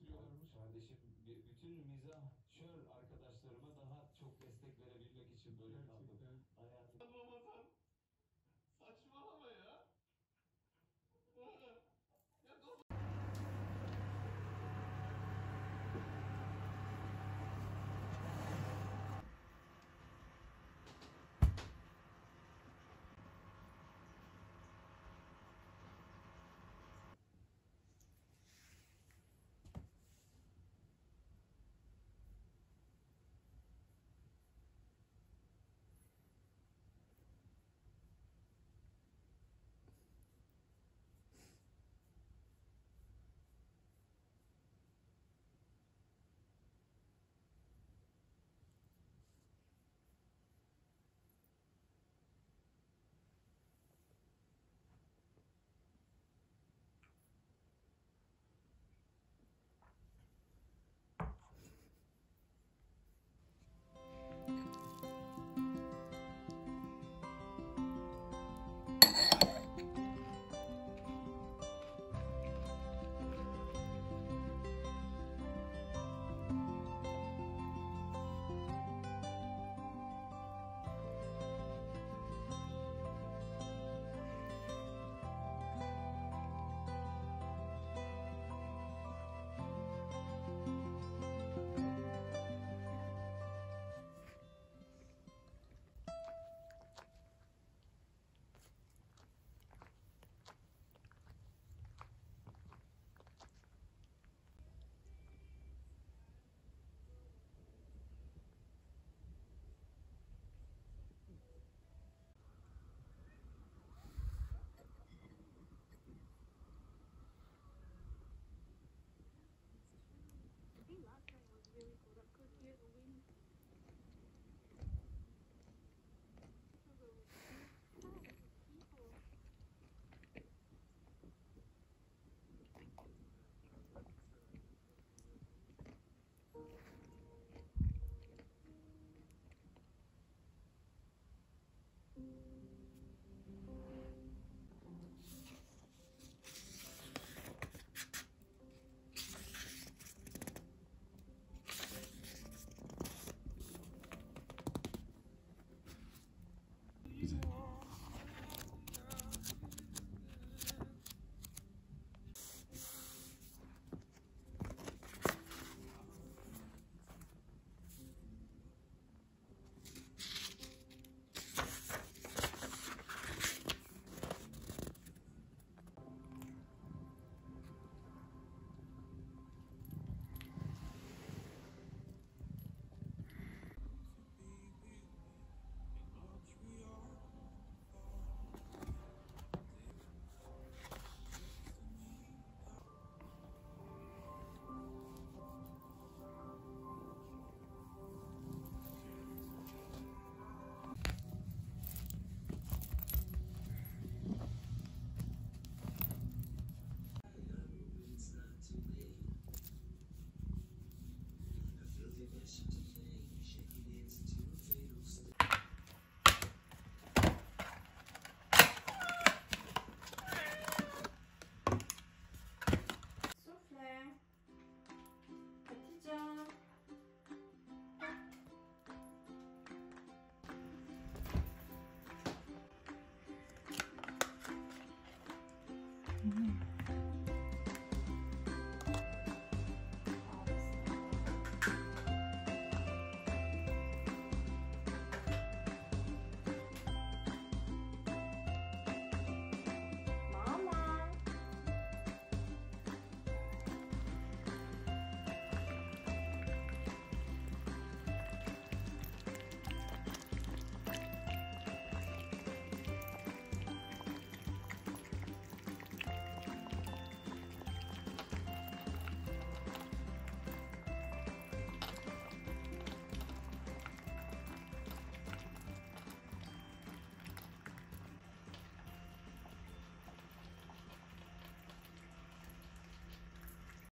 getiriyorlarmış. Kardeşim bütün mizahşör